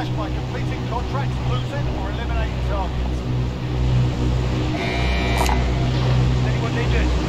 cash by completing contracts, losing or eliminating targets. Anyone need?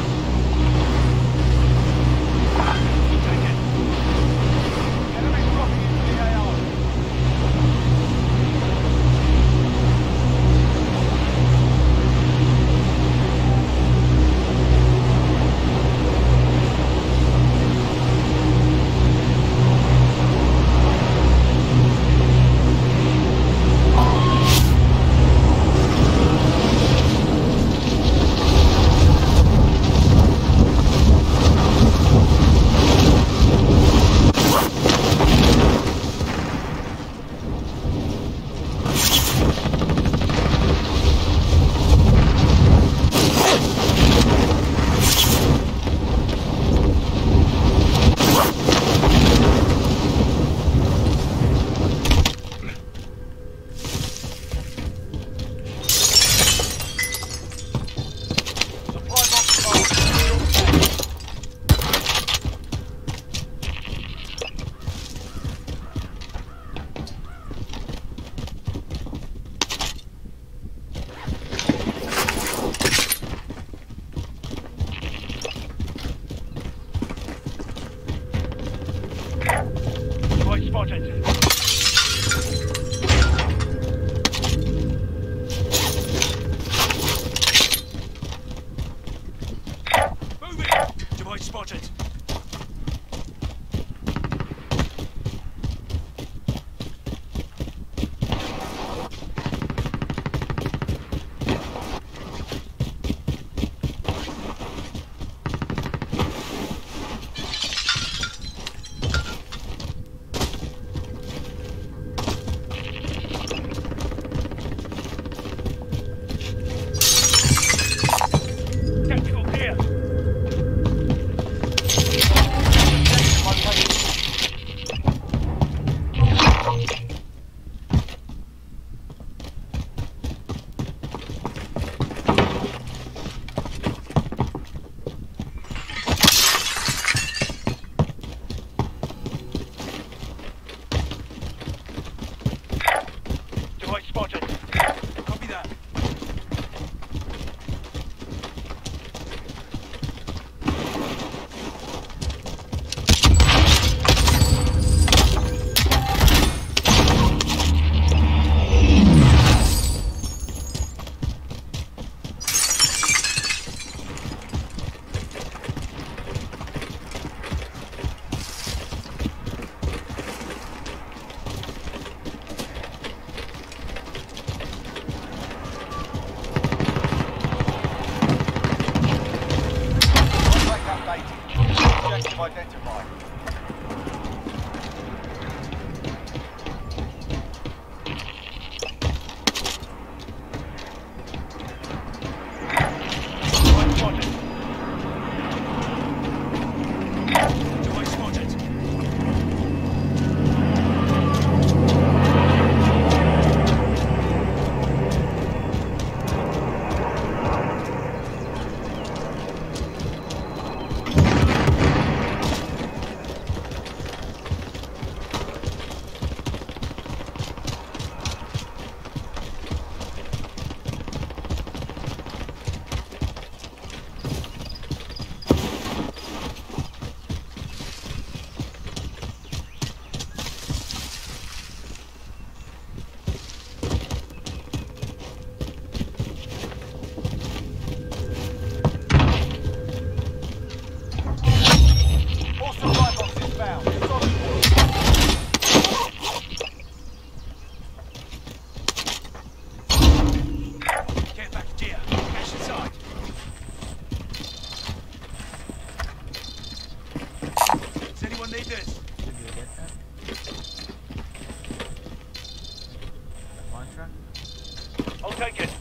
Take it.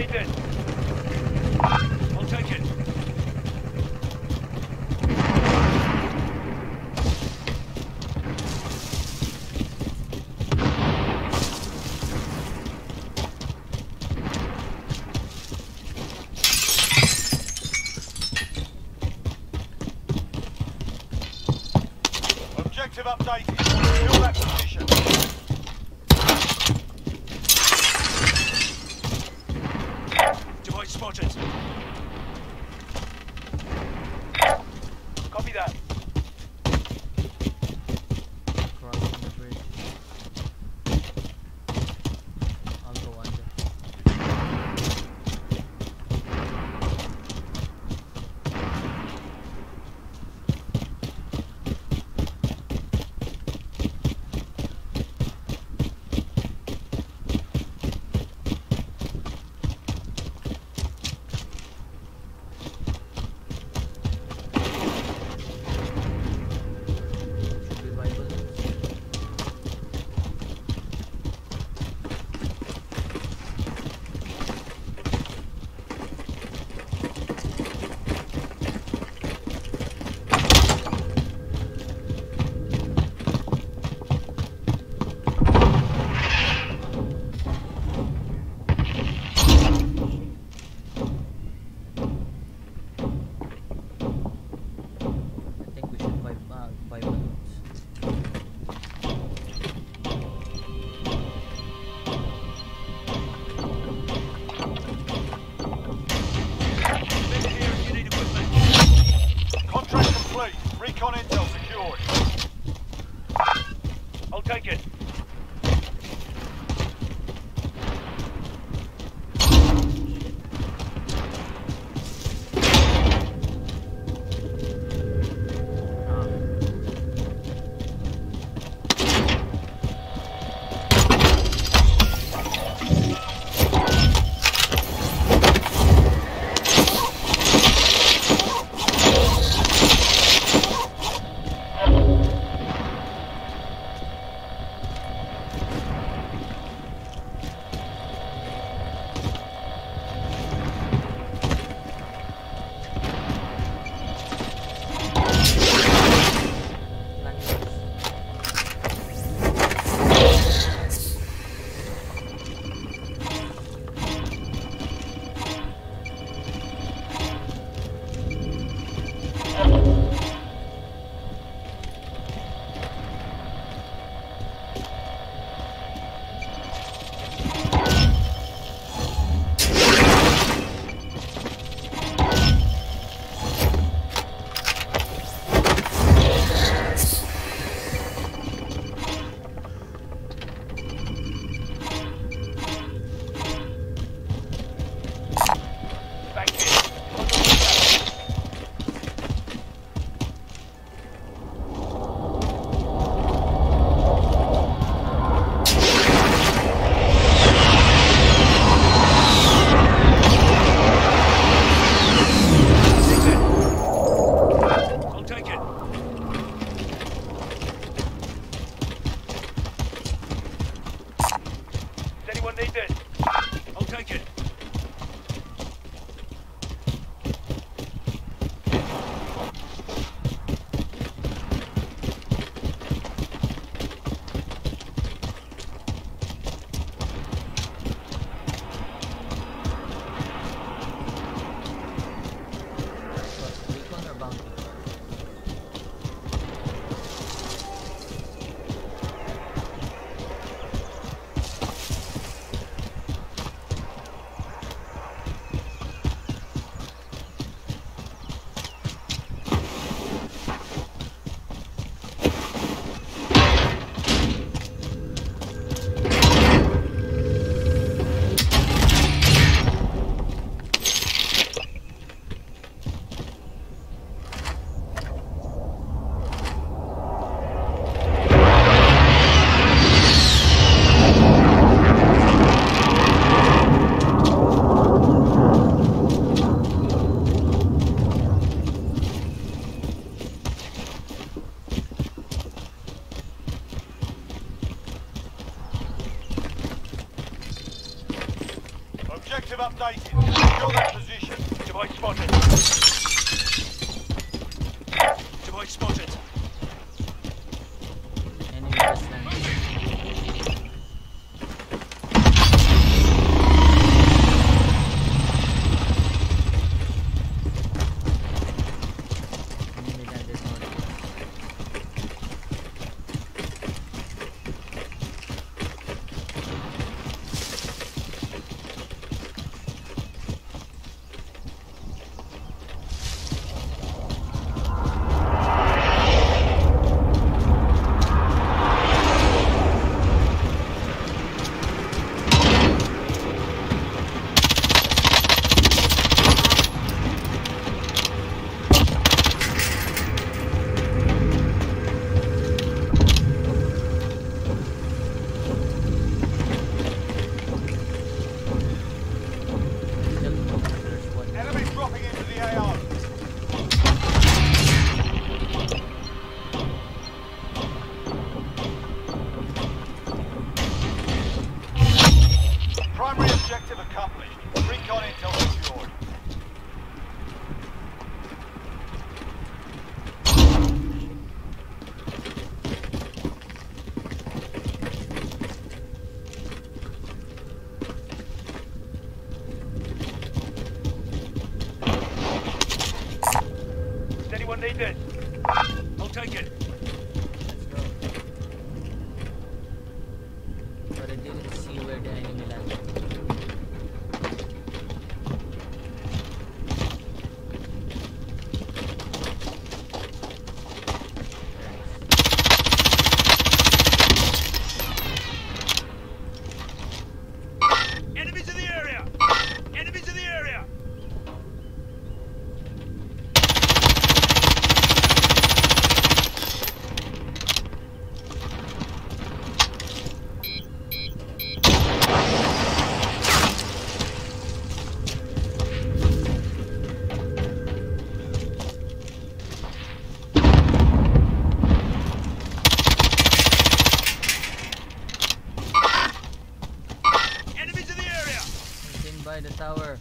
Nathan. Tower.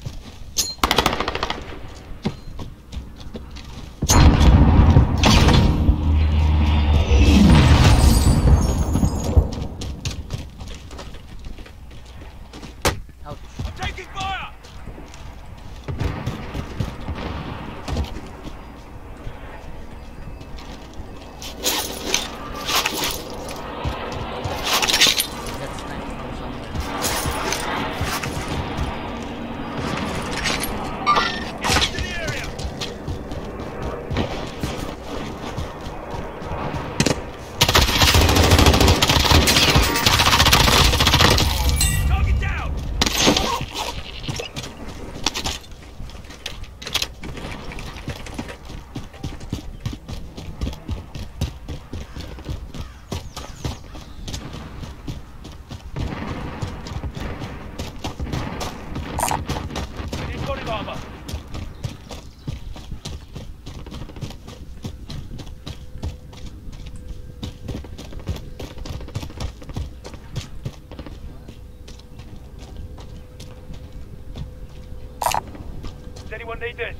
Need this?